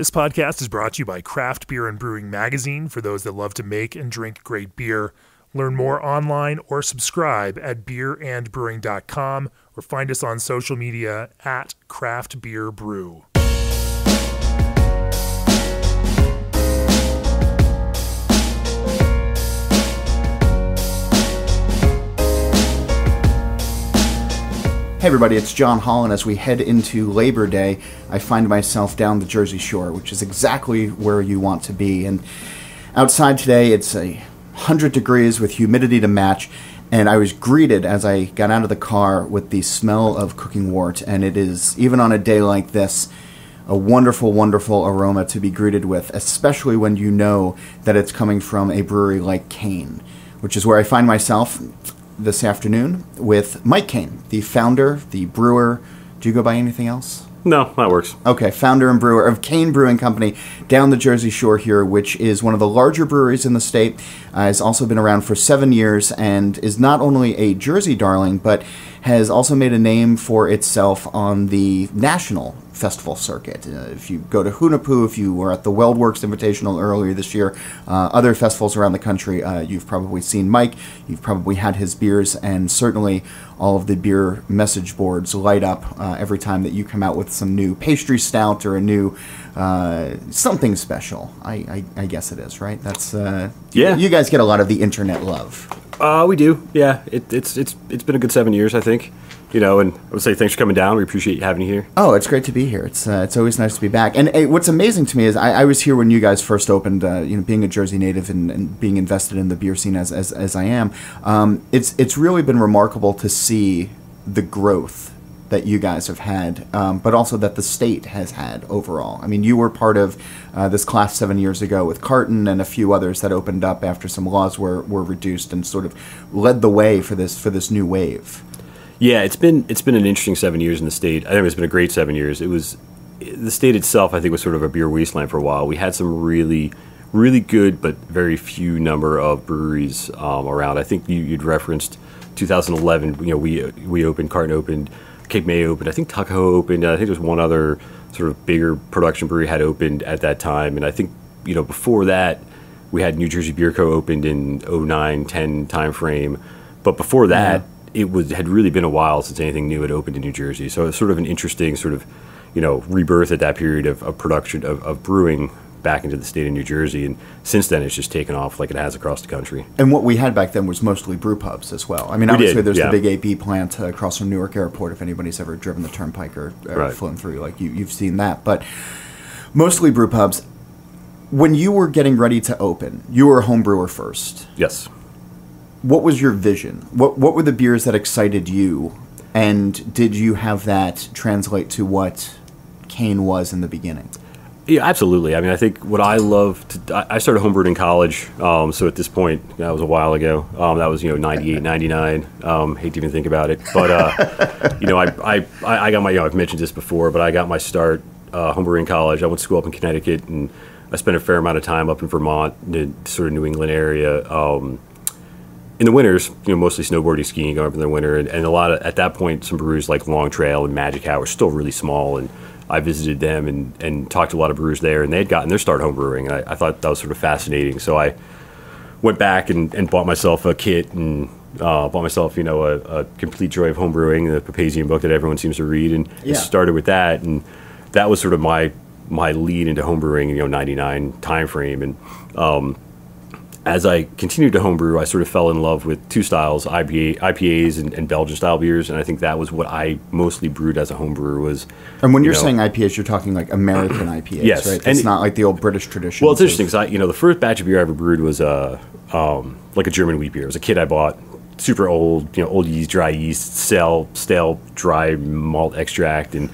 This podcast is brought to you by Craft Beer and Brewing Magazine for those that love to make and drink great beer. Learn more online or subscribe at beerandbrewing.com or find us on social media at Craft Beer Brew. Hey everybody, it's John Holland. As we head into Labor Day, I find myself down the Jersey Shore, which is exactly where you want to be. And outside today, it's a hundred degrees with humidity to match, and I was greeted as I got out of the car with the smell of cooking wort. And it is even on a day like this a wonderful, wonderful aroma to be greeted with, especially when you know that it's coming from a brewery like Kane, which is where I find myself this afternoon with Mike Kane, the founder, the brewer. Do you go by anything else? No, that works. Okay, founder and brewer of Kane Brewing Company down the Jersey Shore here, which is one of the larger breweries in the state. Uh, has also been around for seven years and is not only a Jersey darling, but has also made a name for itself on the national festival circuit. Uh, if you go to Hunahpu, if you were at the WeldWerks Invitational earlier this year, uh, other festivals around the country, uh, you've probably seen Mike, you've probably had his beers, and certainly all of the beer message boards light up uh, every time that you come out with some new pastry stout or a new uh, something special. I, I, I, guess it is, right? That's uh, yeah. You, you guys get a lot of the internet love. Uh, we do, yeah. It, it's it's it's been a good seven years, I think. You know, and I would say thanks for coming down. We appreciate you having you here. Oh, it's great to be here. It's uh, it's always nice to be back. And uh, what's amazing to me is I, I, was here when you guys first opened. Uh, you know, being a Jersey native and, and, being invested in the beer scene as as, as I am, um, it's it's really been remarkable to see the growth that you guys have had, um, but also that the state has had overall. I mean, you were part of uh, this class seven years ago with Carton and a few others that opened up after some laws were, were reduced and sort of led the way for this for this new wave. Yeah, it's been it's been an interesting seven years in the state. I think it's been a great seven years. It was the state itself. I think was sort of a beer wasteland for a while. We had some really really good but very few number of breweries um, around. I think you, would referenced 2011. You know, we we opened Carton opened Cape May opened. I think Tuckahoe opened. I think there was one other sort of bigger production brewery had opened at that time. And I think, you know, before that, we had New Jersey Beer Co. opened in 09, 10 timeframe. But before that, yeah. it was had really been a while since anything new had opened in New Jersey. So it's sort of an interesting sort of, you know, rebirth at that period of, of production of, of brewing back into the state of New Jersey, and since then it's just taken off like it has across the country. And what we had back then was mostly brew pubs as well. I mean, we obviously did, there's yeah. the big AB plant uh, across from Newark Airport. If anybody's ever driven the Turnpike or, or right. flown through, like you, you've seen that. But mostly brew pubs. When you were getting ready to open, you were a home brewer first. Yes. What was your vision? What What were the beers that excited you? And did you have that translate to what Kane was in the beginning? Yeah, absolutely. I mean, I think what I love to, I started homebrewing in college. Um, so at this point, that was a while ago. Um, that was, you know, 98, 99. Um, hate to even think about it. But, uh, you know, I, I, I got my, you know, I've mentioned this before, but I got my start uh, homebrewing in college. I went to school up in Connecticut and I spent a fair amount of time up in Vermont, the sort of New England area. Um, in the winters, you know, mostly snowboarding, skiing, going up in the winter. And, and a lot of, at that point, some breweries like Long Trail and Magic Hat, were still really small. And, I visited them and, and talked to a lot of brewers there, and they had gotten their start home brewing, and I, I thought that was sort of fascinating. So I went back and, and bought myself a kit and uh, bought myself, you know, a, a, complete joy of home brewing, the Papazian book that everyone seems to read, and yeah. started with that, and that was sort of my my lead into home brewing, you know, '99 time frame, and um, as I continued to homebrew, I sort of fell in love with two styles, IPA, IPAs and, and, Belgian style beers, and I think that was what I mostly brewed as a homebrewer was. And when you are saying IPAs, you're talking like American IPAs, yes. right? It's not like the old British tradition. Well, it's interesting because I, you know, the first batch of beer I ever brewed was a um, like a German wheat beer. It was a kit I bought, super old, you know, old yeast, dry yeast, stale, stale, dry malt extract, and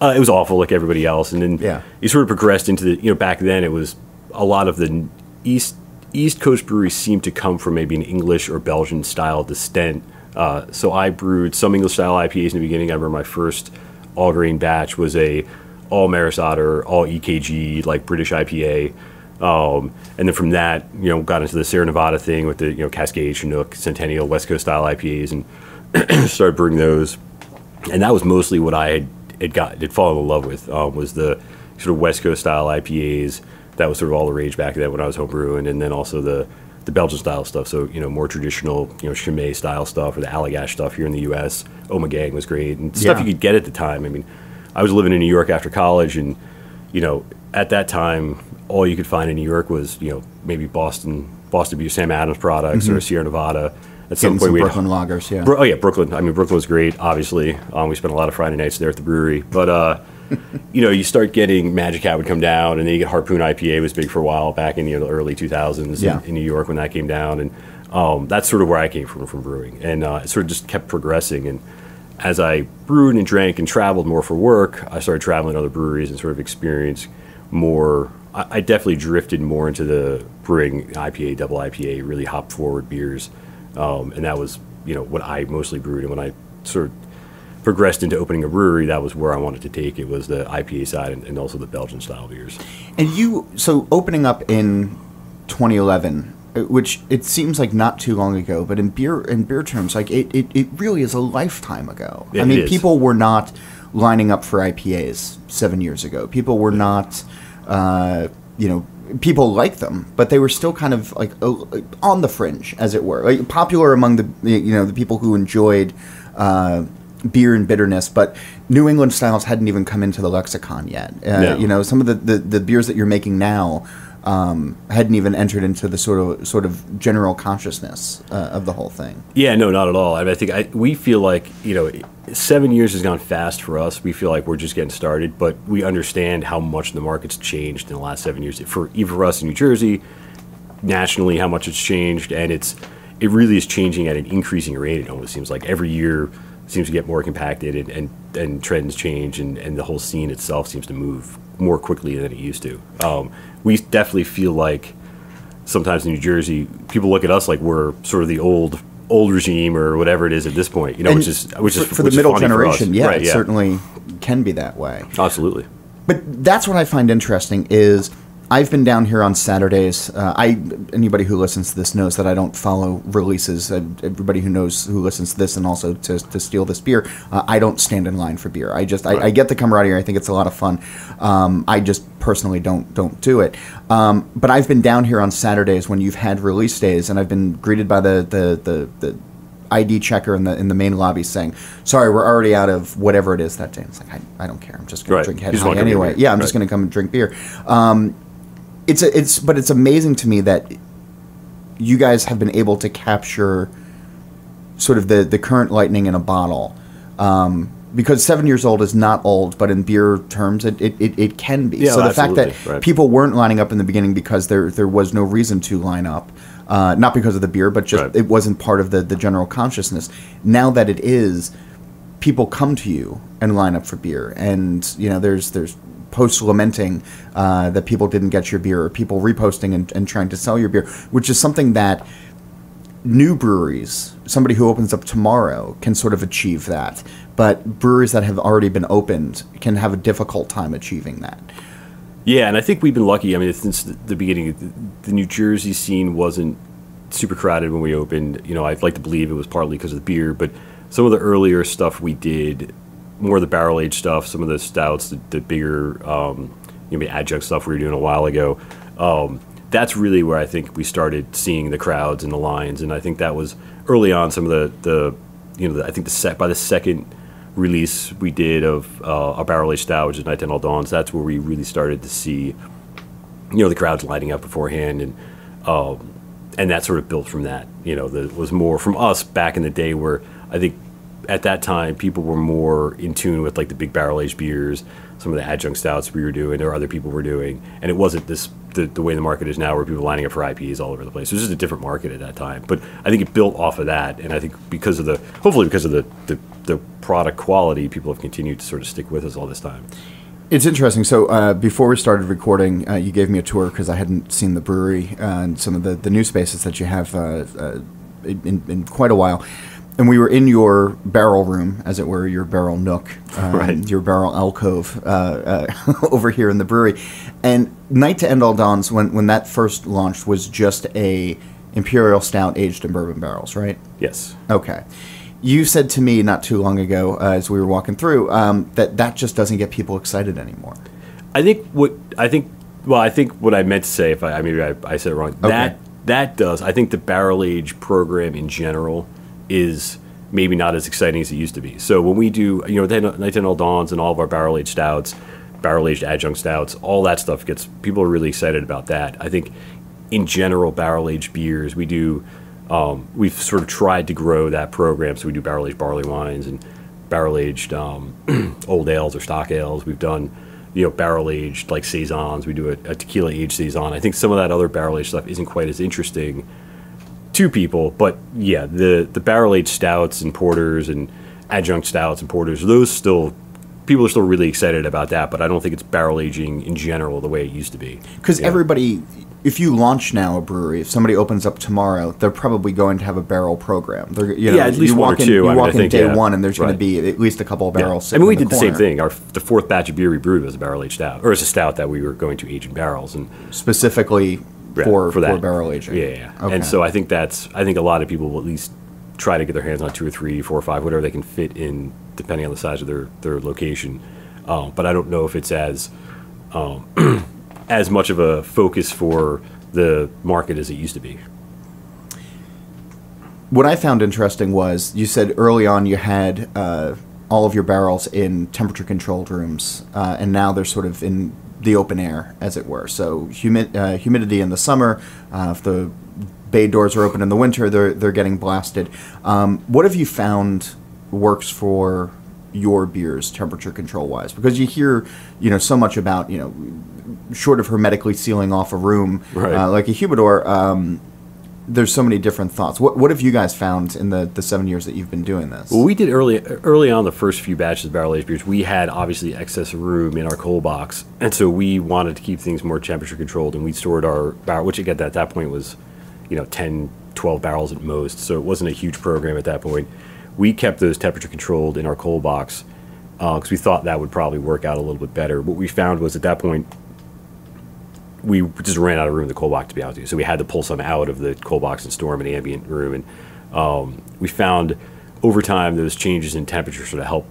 uh, it was awful like everybody else. And then yeah. you sort of progressed into the, you know, back then it was a lot of the East East Coast breweries seem to come from maybe an English or Belgian style descent. Uh, so I brewed some English style IPAs in the beginning. I remember my first all grain batch was a all Maris Otter, all EKG, like British IPA. Um, and then from that, you know, got into the Sierra Nevada thing with the, you know, Cascade, Chinook, Centennial, West Coast style IPAs and started brewing those. And that was mostly what I had, had got, had fallen in love with, um, was the, sort of West Coast style IPAs. That was sort of all the rage back then when I was homebrewing, and then also the the Belgian style stuff. So you know, more traditional, you know, Chimay style stuff or the Allagash stuff here in the U.S. Ommegang was great and stuff Yeah. you could get at the time. I mean, I was living in New York after college, and you know, at that time, all you could find in New York was you know maybe Boston, Boston Beer, Sam Adams products, or Sierra Nevada. At some Getting point, some we had- Brooklyn lagers, yeah. Bro- oh yeah, Brooklyn. I mean, Brooklyn was great. Obviously, um, we spent a lot of Friday nights there at the brewery. But uh, you know, you start getting Magic Hat would come down, and then you get Harpoon IPA was big for a while back in you know, the early 2000s Yeah. in, in New York when that came down, and um, that's sort of where I came from from brewing, and uh, it sort of just kept progressing. And as I brewed and drank and traveled more for work, I started traveling to other breweries and sort of experienced more. I, I definitely drifted more into the brewing IPA, double IPA, really hop forward beers, um, and that was you know what I mostly brewed. And when I sort of progressed into opening a brewery, that was where I wanted to take it was the IPA side and, and also the Belgian style beers. And you, so opening up in 2011, uh, which it seems like not too long ago, but in beer in beer terms, like it, it, it really is a lifetime ago. Yeah, I mean, is. people were not lining up for IPAs seven years ago. People were not, uh, you know, people liked them, but they were still kind of like on the fringe, as it were, like popular among the you know the people who enjoyed. Uh, beer and bitterness, but New England styles hadn't even come into the lexicon yet. Uh, No. You know, some of the, the, the beers that you're making now um, hadn't even entered into the sort of sort of general consciousness uh, of the whole thing. Yeah, no, not at all. I, mean, I think I, we feel like you know, seven years has gone fast for us. We feel like we're just getting started, but we understand how much the market's changed in the last seven years. For even for us in New Jersey, nationally, how much it's changed, and it's it really is changing at an increasing rate. It almost seems like every year seems to get more compacted, and and, and trends change, and, and the whole scene itself seems to move more quickly than it used to. Um, we definitely feel like sometimes in New Jersey, people look at us like we're sort of the old old regime or whatever it is at this point. You know, And which is which for, is for which the middle funny for us. generation, yeah, Right, it certainly can be that way. absolutely. But that's what I find interesting is I've been down here on Saturdays. Uh, I anybody who listens to this knows that I don't follow releases. Uh, everybody who knows who listens to this and also to, to steal this beer, uh, I don't stand in line for beer. I just I, I get the camaraderie. I think it's a lot of fun. Um, I just personally don't don't do it. Um, but I've been down here on Saturdays when you've had release days, and I've been greeted by the the the. the ID checker in the in the main lobby saying, "Sorry, we're already out of whatever it is that day." It's like I, I don't care. I'm just going Right. to drink head high anyway. Yeah, I'm beer. just going to come and drink beer. Um, it's a, it's but it's amazing to me that you guys have been able to capture sort of the the current lightning in a bottle. Um, because seven years old is not old, but in beer terms, it, it, it, it can be. Yeah, so the fact that right. people weren't lining up in the beginning because there there was no reason to line up, uh, not because of the beer, but just Right. it wasn't part of the, the general consciousness. Now that it is, people come to you and line up for beer, and you know there's there's posts lamenting uh, that people didn't get your beer, or people reposting and, and trying to sell your beer, which is something that new breweries, somebody who opens up tomorrow, can sort of achieve that. But breweries that have already been opened can have a difficult time achieving that. Yeah, and I think we've been lucky. I mean, since the beginning, the New Jersey scene wasn't super crowded when we opened. You know, I'd like to believe it was partly because of the beer, but some of the earlier stuff we did, more of the barrel aged stuff, some of the stouts, the, the bigger, um, you know, adjunct stuff we were doing a while ago. Um, that's really where I think we started seeing the crowds and the lines, and I think that was early on. Some of the the, you know, the, I think the set by the second release we did of uh, a barrel aged stout, which is Night All Dawns. That's where we really started to see, you know, the crowds lighting up beforehand, and um, and that sort of built from that. You know, that was more from us back in the day, where I think at that time people were more in tune with like the big barrel aged beers, some of the adjunct stouts we were doing, or other people were doing, and it wasn't this the, the way the market is now, where people are lining up for IPs all over the place. It was just a different market at that time. But I think it built off of that, and I think because of the hopefully because of the the, the product quality, people have continued to sort of stick with us all this time. It's interesting. So uh, before we started recording, uh, you gave me a tour because I hadn't seen the brewery uh, and some of the, the new spaces that you have uh, uh, in, in quite a while. And we were in your barrel room, as it were, your barrel nook, um, Right. your barrel alcove uh, uh, over here in the brewery. And Night to End All Dawns, when, when that first launched, was just a imperial stout aged in bourbon barrels, right? Yes. Okay. You said to me not too long ago, uh, as we were walking through, um, that that just doesn't get people excited anymore. I think what I think. Well, I think what I meant to say, if I maybe I, I said it wrong, that that does. I think the barrel age program in general is maybe not as exciting as it used to be. So when we do, you know, Nightingale Dawns and all of our barrel aged stouts, barrel aged adjunct stouts, all that stuff gets people are really excited about that. I think in general, barrel aged beers, we do. Um, we've sort of tried to grow that program, so we do barrel aged barley wines and barrel aged um, old ales or stock ales. We've done you know barrel aged like saisons. We do a, a tequila aged saison. I think some of that other barrel aged stuff isn't quite as interesting to people, but yeah, the the barrel aged stouts and porters and adjunct stouts and porters, those still people are still really excited about that. But I don't think it's barrel aging in general the way it used to be. Because Yeah. everybody, if you launch now a brewery, if somebody opens up tomorrow, they're probably going to have a barrel program. They're, you know, Yeah, at least you one walk or in, two, You I mean, walk I in think, day yeah. one, and there's going to be at least a couple of Yeah. barrels. I mean, we the did the same thing. Our the fourth batch of beer we brewed was a barrel aged stout, or it's a stout that we were going to age in barrels, and specifically Yeah, for, for, that barrel aging. Yeah, yeah. Okay. And so I think that's I think a lot of people will at least try to get their hands on two or three, four or five, whatever they can fit in, depending on the size of their their location. Um, but I don't know if it's as um, as much of a focus for the market as it used to be. what I found interesting was you said early on you had uh, all of your barrels in temperature controlled rooms, uh, and now they're sort of in the open air, as it were. So uh, humidity in the summer, uh, if the bay doors are open in the winter, they're they're getting blasted. Um, what have you found works for your beers, temperature control wise? Because you hear, you know, so much about you know, short of hermetically sealing off a room, Right. uh, like a humidor. Um, there's so many different thoughts. What what have you guys found in the, the seven years that you've been doing this? Well, we did early early on the first few batches of barrel aged beers. We had obviously excess room in our cold box, and so we wanted to keep things more temperature controlled. And we stored our barrel, which again at that point was, you know, 10, 12 barrels at most. So it wasn't a huge program at that point. We kept those temperature controlled in our cold box uh, because we thought that would probably work out a little bit better. What we found was at that point we just ran out of room in the cold box to be honest with you. So we had to pull some out of the cold box and store them in an ambient room. And um, we found over time those changes in temperature sort of help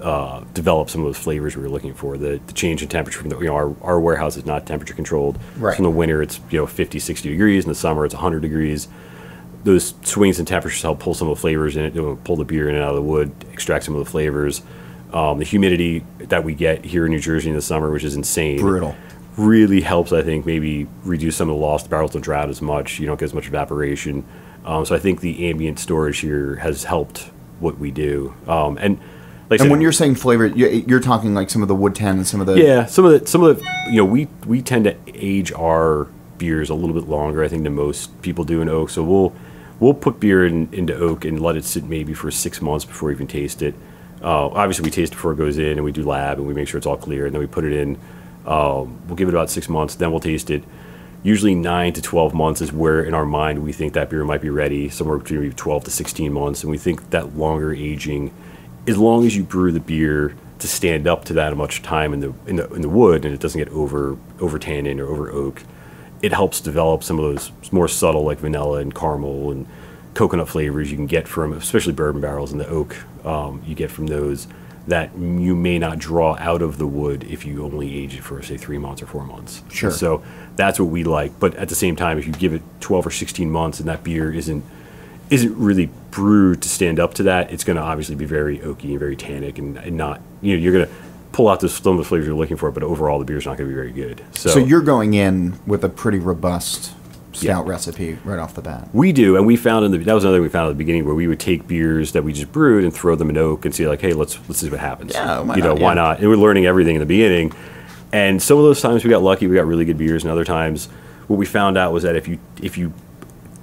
uh, develop some of those flavors we were looking for. The, the change in temperature from the, you know, our, our warehouse is not temperature controlled. Right. So in the winter it's, you know, 50, 60 degrees. In the summer it's 100 degrees. Those swings in temperatures help pull some of the flavors in it, you know, pull the beer in and out of the wood, extract some of the flavors. Um, the humidity that we get here in New Jersey in the summer, which is insane Brutal. Really helps, I think, maybe reduce some of the loss. The barrels don't dry out as much. You don't get as much evaporation. Um, so I think the ambient storage here has helped what we do. Um, and like and said, when you're saying flavor, you- you're talking like some of the wood tan and some of the yeah, some of the some of the you know we we tend to age our beers a little bit longer, I think, than most people do in oak. So we'll we'll put beer in, into oak and let it sit maybe for six months before we even taste it. Uh, obviously, we taste before it goes in, and we do lab, and we make sure it's all clear, and then we put it in. Um, we'll give it about six months, then we'll taste it. Usually, nine to twelve months is where, in our mind, we think that beer might be ready. Somewhere between twelve to sixteen months, and we think that longer aging, as long as you brew the beer to stand up to that much time in the in the in the wood, and it doesn't get over over tannin or over oak, it helps develop some of those more subtle like vanilla and caramel and coconut flavors you can get from especially bourbon barrels and the oak um, you get from those that you may not draw out of the wood if you only age it for say three months or four months. Sure. So that's what we like. But at the same time, if you give it twelve or sixteen months and that beer isn't isn't really brewed to stand up to that, it's going to obviously be very oaky and very tannic and, and not you know you're going to pull out the some of the flavors you're looking for, but overall the beer's not going to be very good. So, So you're going in with a pretty robust stout recipe right off the bat. We do, and we found in the that was another thing we found at the beginning where we would take beers that we just brewed and throw them in oak and see like, hey, let's let's see what happens. Yeah, why you know, not? why not? And we're learning everything in the beginning. And some of those times we got lucky, we got really good beers, and other times what we found out was that if you if you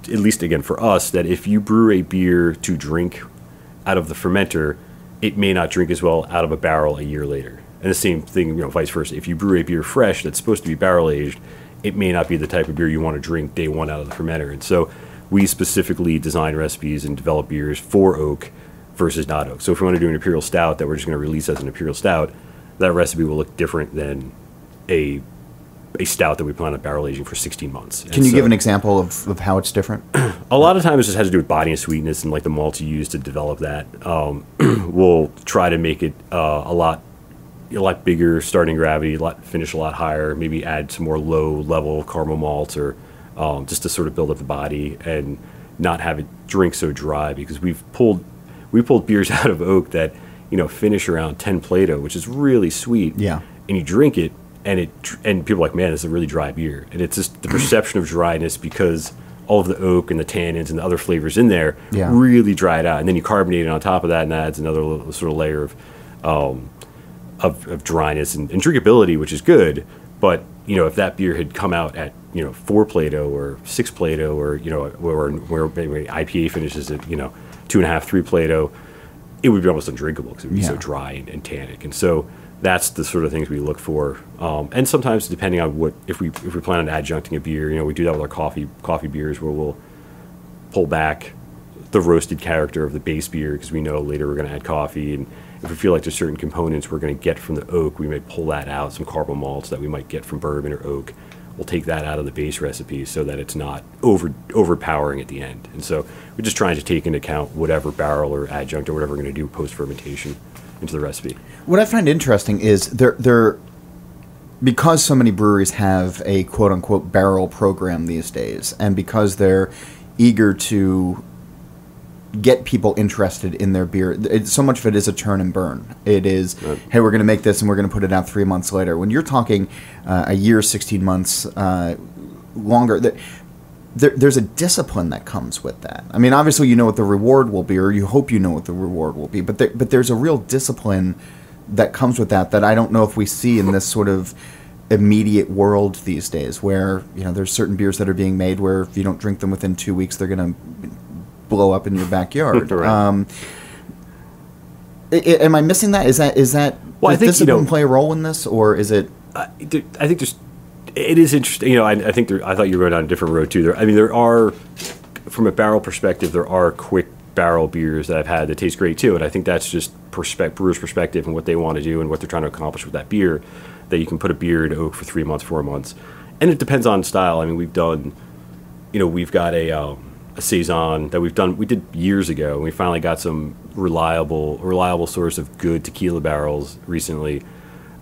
at least again for us that if you brew a beer to drink out of the fermenter, it may not drink as well out of a barrel a year later. And the same thing, you know, vice versa. If you brew a beer fresh that's supposed to be barrel aged, it may not be the type of beer you want to drink day one out of the fermenter. And so we specifically design recipes and develop beers for oak versus not oak. So if we want to do an imperial stout that we're just going to release as an imperial stout, that recipe will look different than a a stout that we plan on barrel aging for 16 months. And Can you so- give an example of, of how it's different? a lot of times it just has to do with body and sweetness and like the malts you use to develop that. Um, we'll try to make it uh, a lot a lot bigger starting gravity, a lot finish a lot higher. Maybe add some more low level caramel malts or um, just to sort of build up the body and not have it drink so dry because we've pulled we pulled beers out of oak that you know finish around 10 Plato, which is really sweet. Yeah. And you drink it and it and people are like, man, this is a really dry beer. And it's just the perception of dryness because all of the oak and the tannins and the other flavors in there Yeah. really dry it out. And then you carbonate it on top of that, and that adds another little, sort of layer of um, of, of dryness and, and drinkability, which is good. But you know, if that beer had come out at you know four Plato or six Plato, or you know, where where maybe IPA finishes at you know two and a half, three Plato, it would be almost undrinkable because it would be so dry and, and tannic. And so that's the sort of things we look for. Um, and sometimes, depending on what, if we if we plan on adjuncting a beer, you know, we do that with our coffee coffee beers, where we'll pull back the roasted character of the base beer because we know later we're going to add coffee and if we feel like there's certain components we're going to get from the oak we may pull that out some caramel malts that we might get from bourbon or oak. We'll take that out of the base recipe so that it's not over overpowering at the end. And so we're just trying to take into account whatever barrel or adjunct or whatever we're going to do post fermentation into the recipe. What I find interesting is there there because so many breweries have a quote unquote barrel program these days, and because they're eager to get people interested in their beer. It, so much of it is a turn and burn. It is, hey, we're going to make this and we're going to put it out three months later. When you're talking uh, a year, sixteen months uh, longer, that there, there's a discipline that comes with that. I mean, obviously, you know what the reward will be, or you hope you know what the reward will be, but there, but there's a real discipline that comes with that that I don't know if we see in this sort of immediate world these days, where you know there's certain beers that are being made where if you don't drink them within two weeks, they're going to blow up in your backyard. Right. um, i- i- am I missing that? Is that is that Well, I does think, you discipline know- play a role in this, or is it? I, I think there's, it is interesting. You know, I, I think there, I thought you were going down a different road too. There, I mean, there are, from a barrel perspective, there are quick barrel beers that I've had that taste great too, and I think that's just perspe- brewer's perspective and what they want to do and what they're trying to accomplish with that beer. That you can put a beer in oak for three months, four months, and it depends on style. I mean, we've done, you know, we've got a. Um, a saison that we've done we did years ago and we finally got some reliable reliable source of good tequila barrels recently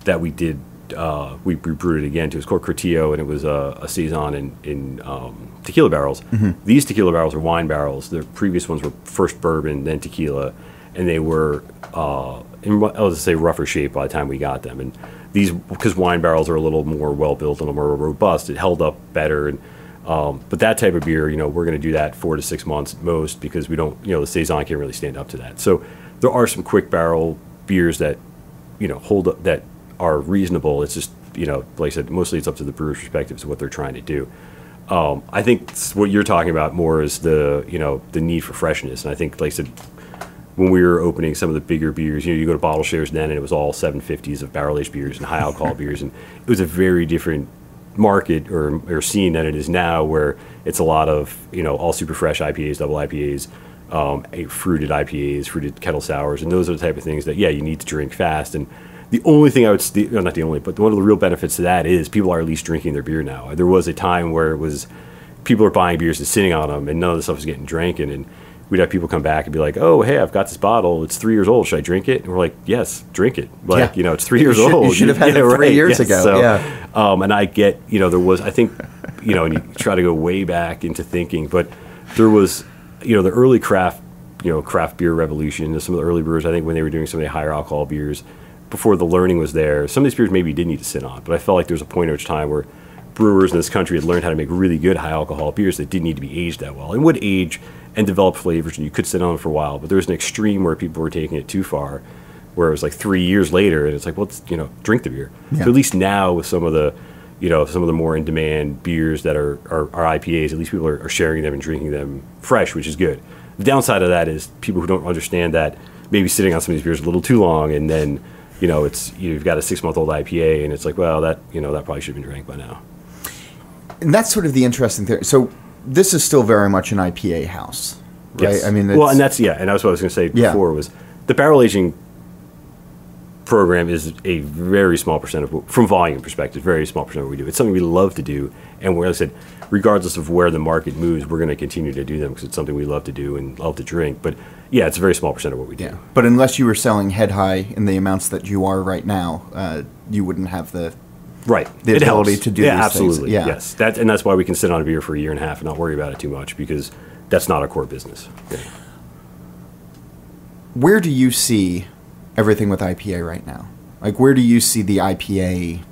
that we did uh, we brewed it again too. It was called Cortillo, and it was a, a saison in, in um, tequila barrels. These tequila barrels are wine barrels. The previous ones were first bourbon, then tequila, and they were uh, in I was to say rougher shape by the time we got them. And these because wine barrels are a little more well built and a little more robust, it held up better. And um, but that type of beer, you know, we're going to do that four to six months at most because we don't, you know, the saison can't really stand up to that. So there are some quick barrel beers that you know hold up that are reasonable. It's just you know, like I said, mostly it's up to the brewer's perspective as what they're trying to do. Um, I think what you're talking about more is the you know the need for freshness, and I think like I said, when we were opening some of the bigger beers, you know, you go to bottle shares then, and it was all 750s of barrel aged beers and high alcohol beers, and it was a very different market or, or scene than it is now, where it's a lot of you know all super fresh IPAs, double IPAs, um, fruited IPAs, fruited kettle sours, and those are the type of things that yeah you need to drink fast. And the only thing I would st- no, not the only, but one of the real benefits to that is people are at least drinking their beer now. There was a time where it was people are buying beers and sitting on them, and none of the stuff was getting drinking. And we'd have people come back and be like, "Oh, hey, I've got this bottle. It's three years old. Should I drink it?" And we're like, "Yes, drink it." Like Yeah. you know, it's three years You should- you old. should have had it three years ago, So, yeah. um, and I get, you know, there was, I think, you know, and you try to go way back into thinking, but there was, you know, the early craft, you know, craft beer revolution. Some of the early brewers, I think, when they were doing some of the higher alcohol beers, before the learning was there, some of these beers maybe did need to sit on. But I felt like there was a point at which time where brewers in this country had learned how to make really good high alcohol beers that didn't need to be aged that well and would age and develop flavors, and you could sit on them for a while. But there was an extreme where people were taking it too far where it was like three years later, and it's like, well, it's, you know, drink the beer. Yeah. So at least now with some of the, you know, some of the more in demand beers that are, are, are IPAs, at least people are, are sharing them and drinking them fresh, which is good. The downside of that is people who don't understand that maybe sitting on some of these beers a little too long, and then, you know, it's you've got a six month old IPA, and it's like, well, that you know, that probably should have been drank by now. And that's sort of the interesting thing. So this is still very much an IPA house, right? Yes. I mean, well, and that's yeah, and that's what I was going to say Yeah. before was the barrel aging program is a very small percent of what- from volume perspective, very small percent of what we do. It's something we love to do, and where I said, regardless of where the market moves, we're going to continue to do them because it's something we love to do and love to drink. But yeah, it's a very small percent of what we do. Yeah. But unless you were selling head high in the amounts that you are right now, uh, you wouldn't have the. Right. The It ability helps. to do yeah, these things. absolutely. Yeah. Yes. That and that's why we can sit on a beer for a year and a half and not worry about it too much because that's not our core business. Yeah. Where do you see everything with IPA right now? Like, where do you see the IPA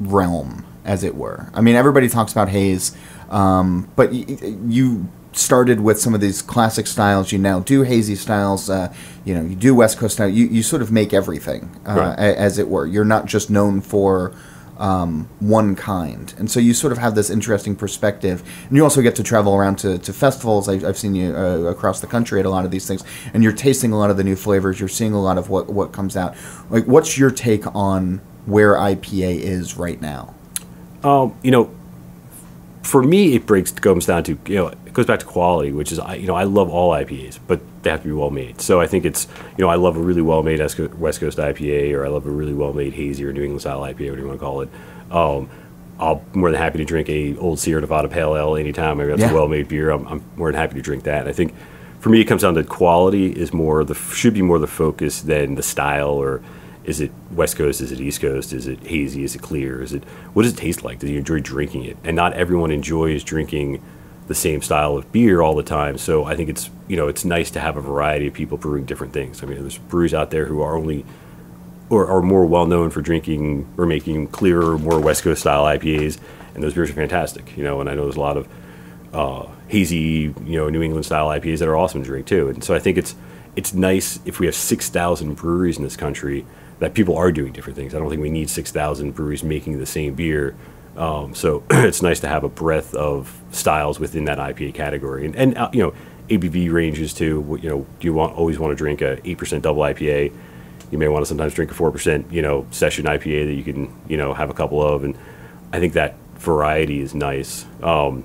realm, as it were? I mean, everybody talks about haze, um, but you started with some of these classic styles. You now do hazy styles. Uh, you know, you do West Coast style. You, you sort of make everything, uh, Right. a- as it were. You're not just known for um, one kind. And so you sort of have this interesting perspective. And you also get to travel around to, to festivals. I, I've seen you uh, across the country at a lot of these things. And you're tasting a lot of the new flavors. You're seeing a lot of what, what comes out. Like, what's your take on where IPA is right now? Um, you know, for me, it breaks comes down to you know it goes back to quality, which is I you know I love all IPAs, but they have to be well made. So I think it's you know I love a really well made West Coast IPA, or I love a really well made hazy or New England style IPA, whatever you want to call it. Um, I'll more than happy to drink a old Sierra Nevada Pale Ale anytime. Maybe that's Yeah. a well made beer. I'm, I'm more than happy to drink that. And I think for me, it comes down to quality is more the should be more the focus than the style or is it West Coast? Is it East Coast? Is it hazy? Is it clear? Is it what does it taste like? Do you enjoy drinking it? And not everyone enjoys drinking the same style of beer all the time. So I think it's you know it's nice to have a variety of people brewing different things. I mean, there's breweries out there who are only or are more well known for drinking or making clearer, more West Coast style IPAs, and those beers are fantastic. You know, and I know there's a lot of uh, hazy, you know, New England style IPAs that are awesome to drink too. And so I think it's it's nice if we have six thousand breweries in this country that people are doing different things. I don't think we need six thousand breweries making the same beer. Um, so it's nice to have a breadth of styles within that IPA category, and and uh, you know ABV ranges too. You know, do you want always want to drink a eight percent double IPA? You may want to sometimes drink a four percent, you know, session IPA that you can you know have a couple of, and I think that variety is nice. Um,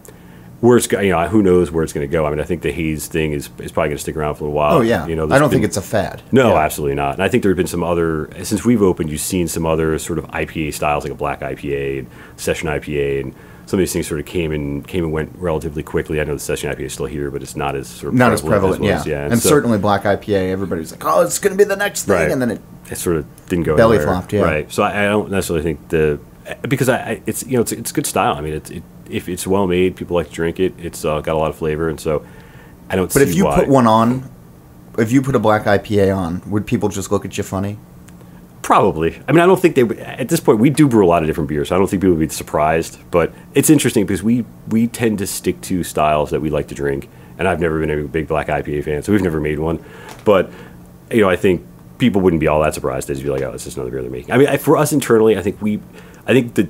where it's you know who knows where it's going to go. I mean, I think the haze thing is is probably going to stick around for a while. Oh, yeah. you know, I don't think it's a fad. no, Yeah. absolutely not. And I think there have been some other since we've opened. You've seen some other sort of IPA styles like a black IPA and session IPA, and some of these things sort of came and came and went relatively quickly. I know the session IPA is still here, but it's not as sort of Not as prevalent, as yeah. was, And, so certainly Black IPA, everybody's like, oh, it's going to be the next thing. Right. And then it, it sort of didn't go Belly anywhere. flopped, yeah. Right. So I, I don't necessarily think the because I, I it's you know it's it's good style. I mean, it's it, if it's well made, people like to drink it. It's uh, got a lot of flavor, and so I don't. but if you why. put one on, if you put a Black IPA on, would people just look at you funny? Probably. I mean, I don't think they would. At this point, we do brew a lot of different beers. So I don't think people would be surprised. But it's interesting because we we tend to stick to styles that we like to drink. And I've never been a big black IPA fan, so we've never made one. But you know, I think people wouldn't be all that surprised. They'd just be like, "Oh, it's just another beer they're making." I mean, for us internally, I think we, I think the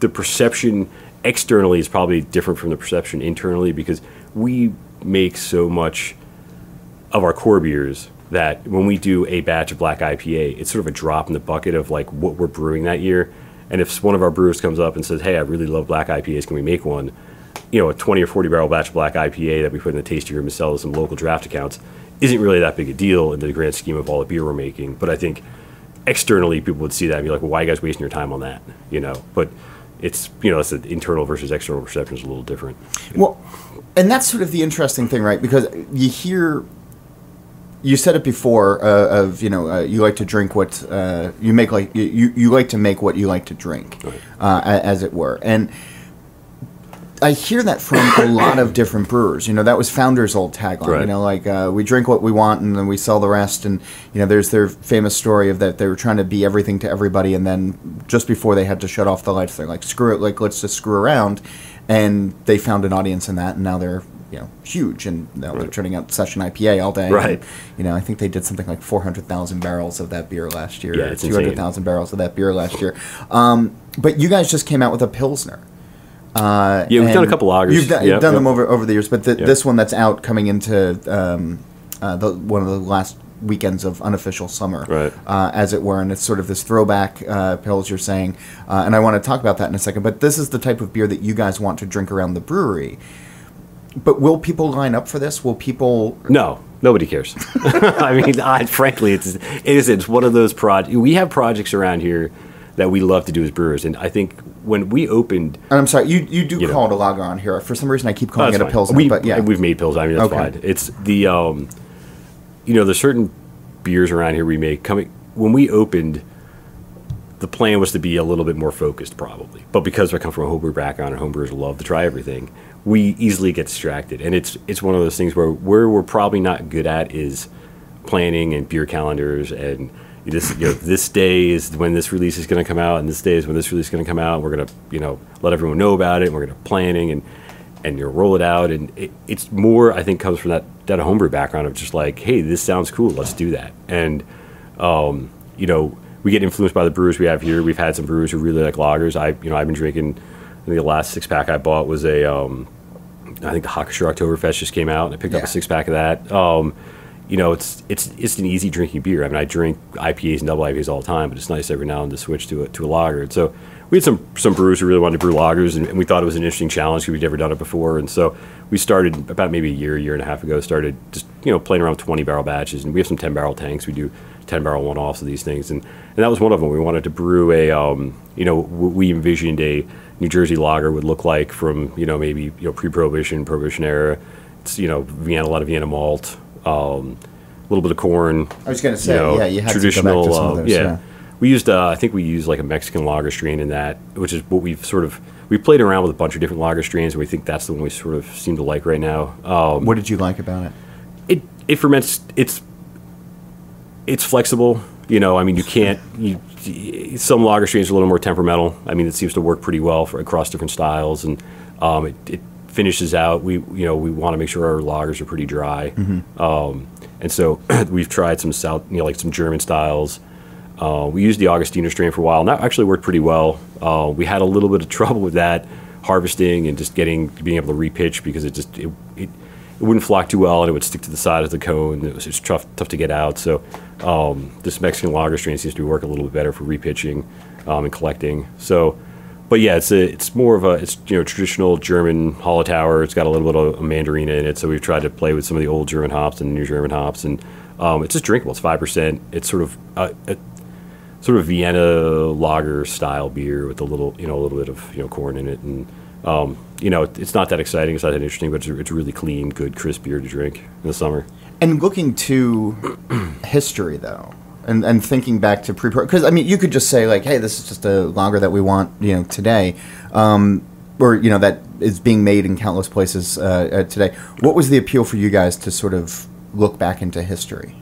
the perception externally is probably different from the perception internally because we make so much of our core beers that when we do a batch of black IPA, it's sort of a drop in the bucket of like what we're brewing that year. And if one of our brewers comes up and says, "Hey, I really love black IPAs. Can we make one?" You know, a 20 or 40 barrel batch of black IPA that we put in the tasting room and sell to some local draft accounts isn't really that big a deal in the grand scheme of all the beer we're making. But I think externally people would see that and be like, "Well, why are you guys wasting your time on that?" You know, but it's you know, it's the internal versus external perception is a little different. Well, and that's sort of the interesting thing, right? Because you hear, you said it before uh, of you know uh, you like to drink what uh, you make like you, you like to make what you like to drink, Right. uh, as it were, and. I hear that from a lot of different brewers. You know, that was Founder's old tagline. You know, like uh, we drink what we want and then we sell the rest. And you know, there's their famous story of that they were trying to be everything to everybody, and then just before they had to shut off the lights, they're like, "Screw it! Like let's just screw around." And they found an audience in that, and now they're you know huge, and now they're turning out session IPA all day. Right. And, you know, I think they did something like four hundred thousand barrels of that beer last year. Yeah, two hundred thousand barrels of that beer last year. Um, but you guys just came out with a pilsner. Uh, Yeah, we've done a couple lagers. You've done, Yep, you've done them over over the years, but th- Yep. this one that's out coming into um, uh, the one of the last weekends of unofficial summer, Right. uh, as it were, and it's sort of this throwback uh, pills you're saying, uh, and I want to talk about that in a second. But this is the type of beer that you guys want to drink around the brewery. But will people line up for this? Will people? No, Nobody cares. I mean, I, frankly, it's it is it's one of those projects. We have projects around here that we love to do as brewers, and I think when we opened, And I'm sorry, you, you do You know. call it a lager on here. For some reason, I keep calling it a pilsner. We, but yeah, we've made pills. I mean, that's Okay. fine. It's the um, you know, there's certain beers around here we make coming when we opened. The plan was to be a little bit more focused, probably, but because I come from a homebrew background and homebrewers love to try everything, we easily get distracted, and it's it's one of those things where where we're probably not good at is planning and beer calendars and this you know this day is when this release is going to come out and this day is when this release is going to come out and we're going to you know let everyone know about it and we're going to planning and and you roll it out. And it, it's more I think comes from that that homebrew background of just like hey this sounds cool let's do that. And um, you know we get influenced by the brewers we have here. We've had some brewers who really like lagers. I you know I've been drinking I think the last six pack I bought was a um, I think the Hacker-Pschorr Oktoberfest just came out and I picked up a six pack of that. Um, you know, it's it's it's an easy drinking beer. I mean, I drink IPAs and double IPAs all the time, but it's nice every now and then to switch to a to a lager. And so we had some some brewers who really wanted to brew lagers, and, and we thought it was an interesting challenge because we'd never done it before. And so we started about maybe a year, year and a half ago. Started just you know playing around with twenty barrel batches, and we have some ten barrel tanks. We do ten barrel one offs of these things, and and that was one of them. We wanted to brew a um, you know we envisioned a New Jersey lager would look like from you know maybe you know pre-prohibition, prohibition era. It's you know Vienna, a lot of Vienna malt. Um, a little bit of corn. I was gonna say, yeah, you had to go back to traditional. some of uh, yeah. yeah. we used. Uh, I think we used like a Mexican lager strain in that, which is what we've sort of we played around with a bunch of different lager strains, and we think that's the one we sort of seem to like right now. Um, what did you like about it? it it ferments. It's it's flexible. You know, I mean, you can't. You, some lager strains are a little more temperamental. I mean, it seems to work pretty well for across different styles, and um, it, it finishes out. We you know we want to make sure our lagers are pretty dry, um, and so we've tried some south, you know, like some German styles. Uh, we used the Augustiner strain for a while, and that actually worked pretty well. Uh, we had a little bit of trouble with that harvesting and just getting being able to repitch because it just it, it, it wouldn't flock too well and it would stick to the side of the cone. It was just tough tough to get out. So um, this Mexican lager strain seems to work a little bit better for repitching um, and collecting. So, but yeah, it's a, it's more of a it's you know traditional German Tower. It's got a little bit of a mandarina in it. So we've tried to play with some of the old German hops and new German hops, and um, it's just drinkable. It's five percent. It's sort of a, a sort of Vienna lager style beer with a little, you know, a little bit of you know corn in it, and um, you know, it- it's not that exciting, it's not that interesting, but it's, it's really clean, good, crisp beer to drink in the summer. And looking to history, though, and, and thinking back to pre because I mean, you could just say like, "Hey, this is just a lager that we want," you know, today, um, or you know, that is being made in countless places uh, uh, today. What was the appeal for you guys to sort of look back into history?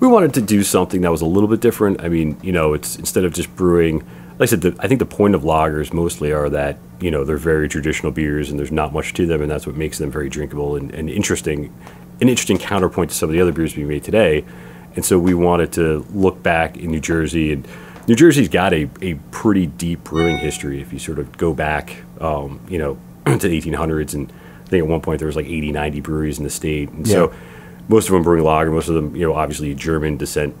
We wanted to do something that was a little bit different. I mean, you know, it's instead of just brewing. Like I said, the, I think the point of lagers mostly are that you know they're very traditional beers and there's not much to them, and that's what makes them very drinkable and, and interesting. An interesting counterpoint to some of the other beers being made today. And so we wanted to look back in New Jersey, and New Jersey's got a, a pretty deep brewing history. If you sort of go back, um, you know, to the 1800s, and I think at one point there was like 80, 90 breweries in the state, and so most of them brewing lager, most of them, you know, obviously German descent,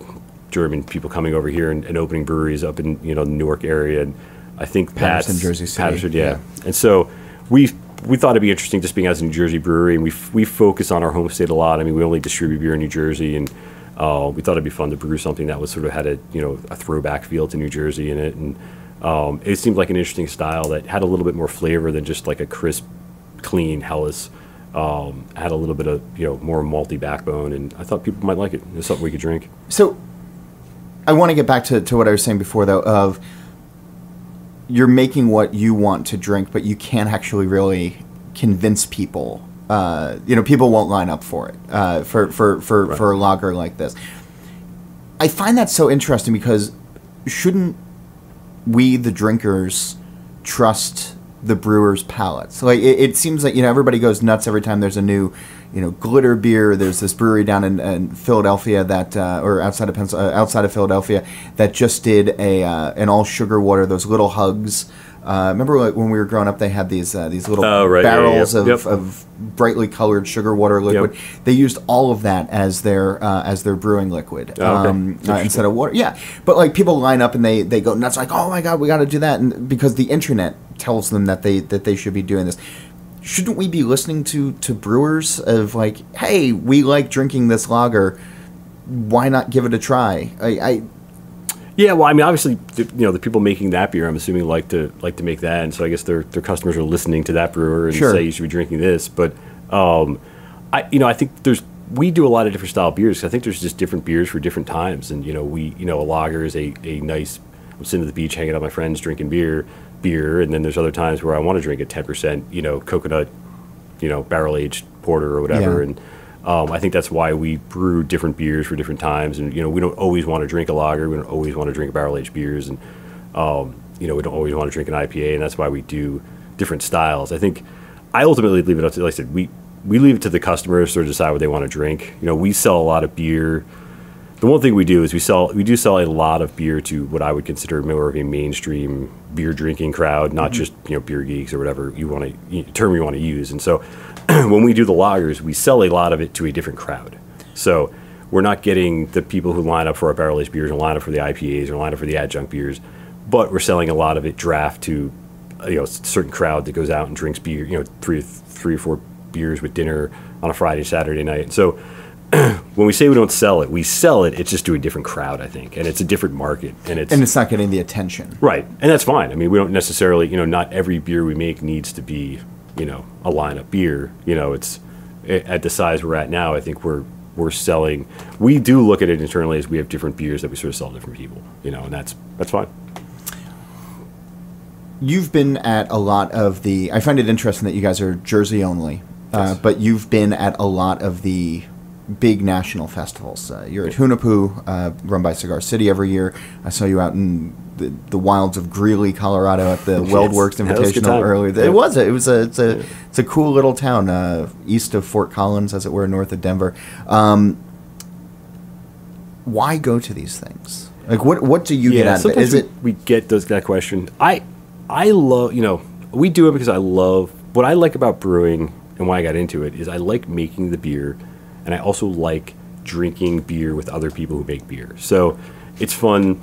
German people coming over here and, and opening breweries up in you know the Newark area, and I think Paterson, that's Jersey City, Paterson, yeah. yeah. And so we we thought it'd be interesting just being as a New Jersey brewery, and we f- we focus on our home state a lot. I mean, we only distribute beer in New Jersey, and uh, we thought it'd be fun to brew something that was sort of had a you know a throwback feel to New Jersey in it, and um, it seemed like an interesting style that had a little bit more flavor than just like a crisp, clean Helles. Um, had a little bit of you know more malty backbone, and I thought people might like it. It's something we could drink. So, I want to get back to, to what I was saying before, though. Of you're making what you want to drink, but you can't actually really convince people. Uh, you know, people won't line up for it uh, for for for, Right. for a lager like this. I find that so interesting because shouldn't we, the drinkers, trust the brewers' palates? Like it, it seems like you know everybody goes nuts every time there's a new, you know, glitter beer. There's this brewery down in, in Philadelphia that, uh, or outside of Pens- uh, outside of Philadelphia, that just did a uh, an all sugar water. Those little hugs. Uh, remember like, when we were growing up, they had these uh, these little Oh, right, yeah, yeah, barrels of, yep. of brightly colored sugar water liquid. They used all of that as their uh, as their brewing liquid Oh, okay. um, uh, instead of water. Yeah, but like people line up and they they go nuts like, oh my god, we got to do that, and because the internet tells them that they that they should be doing this. shouldn't we be listening to to brewers of like, hey, we like drinking this lager, why not give it a try? I, I Yeah, well, I mean, obviously, you know, the people making that beer, I'm assuming, like to like to make that, and so I guess their their customers are listening to that brewer and Sure. say you should be drinking this. But, um, I, you know, I think there's we do a lot of different style beers. I think there's just different beers for different times, and you know, we, you know, a lager is a a nice. I'm sitting at the beach, hanging out with my friends, drinking beer, beer, and then there's other times where I want to drink a 10%, you know, coconut, you know, barrel aged porter or whatever, Yeah. and um, I think that's why we brew different beers for different times, and you know we don't always want to drink a lager. We don't always want to drink barrel aged beers, and um, you know we don't always want to drink an IPA, and that's why we do different styles. I think I ultimately leave it up to, like I said, we we leave it to the customers to sort of decide what they want to drink. You know, we sell a lot of beer. The one thing we do is we sell we do sell a lot of beer to what I would consider more of a mainstream beer drinking crowd, not mm-hmm. just you know beer geeks or whatever you want to term you want to use. And so when we do the lagers, we sell a lot of it to a different crowd. So we're not getting the people who line up for our barrel aged beers or line up for the IPAs or line up for the adjunct beers, but we're selling a lot of it draft to you know a certain crowd that goes out and drinks beer, you know three three or four beers with dinner on a Friday Saturday night. So when we say we don't sell it, we sell it. It's just to a different crowd, I think, and it's a different market, and it's and it's not getting the attention. right, and that's fine. I mean, we don't necessarily, you know, not every beer we make needs to be, you know, a lineup beer. You know, it's at the size we're at now. I think we're we're selling. We do look at it internally as we have different beers that we sort of sell to different people. You know, and that's that's fine. You've been at a lot of the. I find it interesting that you guys are Jersey only, uh, Yes. but you've been at a lot of the big national festivals. Uh, you're at Hunahpu, uh, run by Cigar City every year. I saw you out in the, the wilds of Greeley, Colorado, at the Yes. WeldWerks That was a good Invitational earlier. Yeah. It was. It was a. It's a. It's a cool little town uh, east of Fort Collins, as it were, north of Denver. Um, why go to these things? Like, what what do you get out of it? sometimes we, it we get those that question. I I love you know we do it because I love what I like about brewing and why I got into it is I like making the beer, and I also like drinking beer with other people who make beer. So it's fun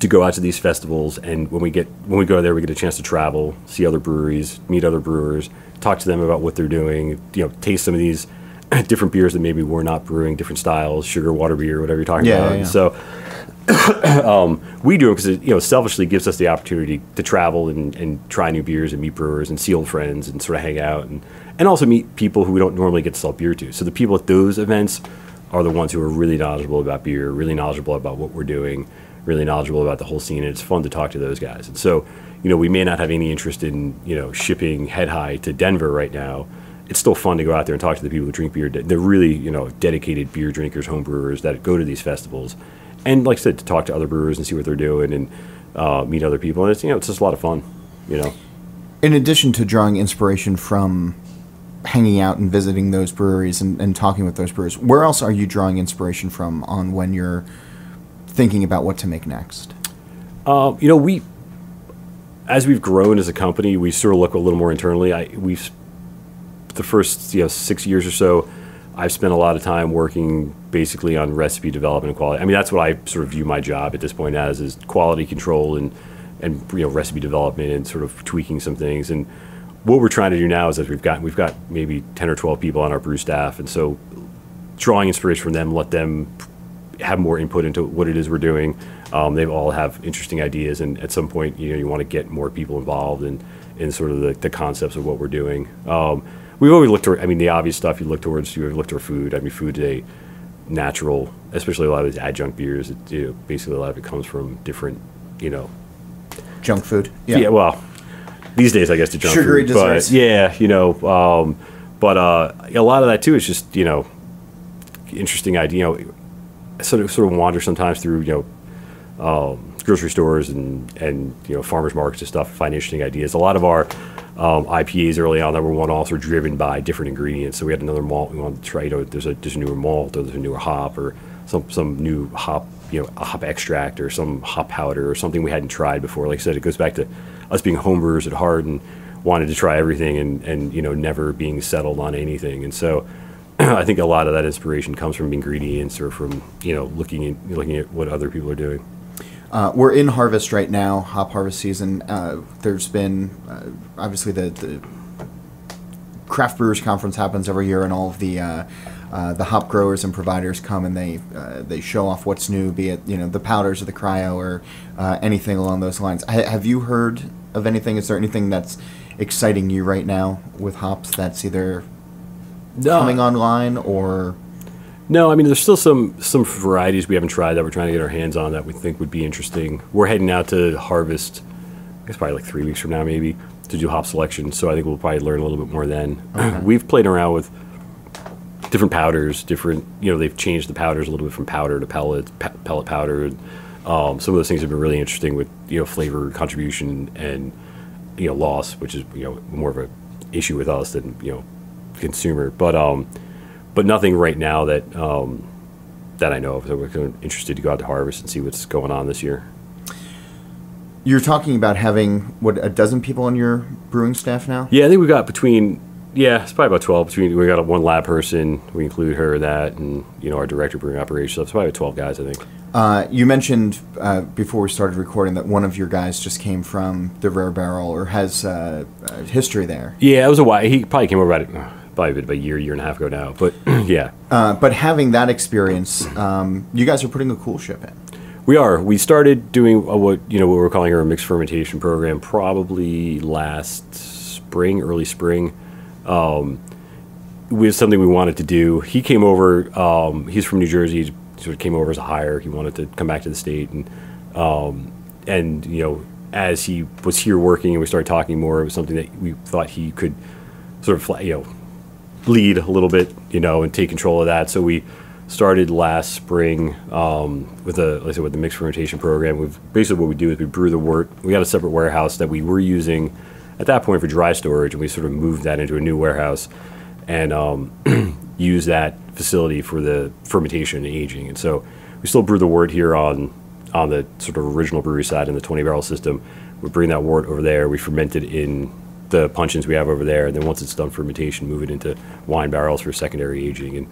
to go out to these festivals and when we get when we go there we get a chance to travel see other breweries meet other brewers talk to them about what they're doing you know taste some of these different beers that maybe we're not brewing different styles sugar water beer whatever you're talking Yeah, about yeah, yeah. So um, we do it because it you know selfishly gives us the opportunity to travel and, and try new beers and meet brewers and see old friends and sort of hang out and and also meet people who we don't normally get to sell beer to. So the people at those events are the ones who are really knowledgeable about beer, really knowledgeable about what we're doing, really knowledgeable about the whole scene, and it's fun to talk to those guys. And so you know we may not have any interest in you know shipping head high to Denver right now. It's still fun to go out there and talk to the people who drink beer. They're really, you know, dedicated beer drinkers, home brewers that go to these festivals and like I said, to talk to other brewers and see what they're doing and uh, meet other people. And it's you know it's just a lot of fun, you know. in addition to drawing inspiration from hanging out and visiting those breweries and, and talking with those brewers, where else are you drawing inspiration from on when you're thinking about what to make next? Uh, you know, we as we've grown as a company, we sort of look a little more internally. I we've the first you know six years or so, I've spent a lot of time working basically on recipe development and quality. I mean, that's what I sort of view my job at this point as is quality control and and you know recipe development and sort of tweaking some things. And what we're trying to do now is that we've got we've got maybe ten or twelve people on our brew staff, and so drawing inspiration from them, let them have more input into what it is we're doing. Um, they all have interesting ideas, and at some point, you know, you want to get more people involved in, in sort of the, the concepts of what we're doing. Um, we've always looked toward, I mean, the obvious stuff you look towards, you look toward food. I mean, food is a natural, especially a lot of these adjunct beers. It, you know, basically, a lot of it comes from different, you know, Junk food? yeah. well, these days I guess the junk Sugary food, but desserts. yeah, you know, um, but uh, a lot of that too is just you know, interesting idea. You know, I sort of sort of wander sometimes through you know. Um, grocery stores and, and you know farmers markets and stuff find interesting ideas. A lot of our um, IPAs early on that were one were driven by different ingredients. So we had another malt we wanted to try. You know, there's a there's a newer malt or there's a newer hop or some some new hop you know a hop extract or some hop powder or something we hadn't tried before. Like I said, it goes back to us being homebrewers at heart and wanted to try everything and and you know never being settled on anything. And so I think a lot of that inspiration comes from ingredients or from you know looking at looking at what other people are doing. Uh, we're in harvest right now, hop harvest season. Uh, there's been uh, obviously the, the craft brewers conference happens every year, and all of the uh, uh, the hop growers and providers come and they uh, they show off what's new, be it you know the powders or the cryo or uh, anything along those lines. Ha- have you heard of anything? Is there anything that's exciting you right now with hops that's either No. coming online or No, I mean there's still some some varieties we haven't tried that we're trying to get our hands on that we think would be interesting. We're heading out to harvest, I guess probably like three weeks from now maybe to do hop selection. So I think we'll probably learn a little bit more then. We've played around with different powders, different you know they've changed the powders a little bit from powder to pellet, pe- pellet powder. Um, some of those things have been really interesting with you know flavor contribution and you know loss, which is you know more of a issue with us than you know consumer. But um, but nothing right now that um, that I know of. So we're interested to go out to harvest and see what's going on this year. You're talking about having what a dozen people on your brewing staff now? Yeah, I think we've got between. Yeah, it's probably about twelve. Between we got a one lab person. We include her that, and you know our director of brewing operations. So it's probably twelve guys. I think. Uh, you mentioned uh, before we started recording that one of your guys just came from the Rare Barrel or has uh, history there. Yeah, it was a while. He probably came over about uh, probably about a year, year and a half ago now. But yeah, Uh, but having that experience, um, you guys are putting a coolship in. We are. We started doing uh, what you know what we're calling our mixed fermentation program probably last spring, early spring. Um, was something we wanted to do. He came over. Um, he's from New Jersey. He sort of came over as a hire. He wanted to come back to the state, and um, and you know as he was here working and we started talking more, it was something that we thought he could sort of you know lead a little bit, you know, and take control of that. So we started last spring um, with a, like I said, with the mixed fermentation program. We've basically what we do is we brew the wort. We got a separate warehouse that we were using at that point for dry storage, and we sort of moved that into a new warehouse and um, use that facility for the fermentation and aging. And so we still brew the wort here on on the sort of original brewery side in the 20 barrel system. We bring that wort over there. We ferment it in the puncheons we have over there, and then once it's done fermentation, move it into wine barrels for secondary aging. And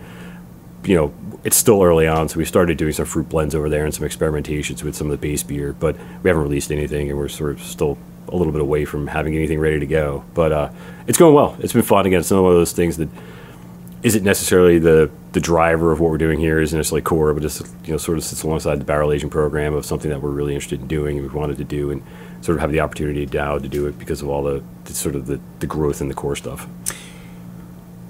you know, it's still early on, so we started doing some fruit blends over there and some experimentations with some of the base beer, but we haven't released anything, and we're sort of still a little bit away from having anything ready to go. But uh, it's going well. It's been fun. Again, it's one of those things that isn't necessarily the the driver of what we're doing here, isn't necessarily core, but just you know sort of sits alongside the barrel aging program of something that we're really interested in doing and we wanted to do, and sort of have the opportunity now to do it because of all the, the sort of the, the growth in the core stuff.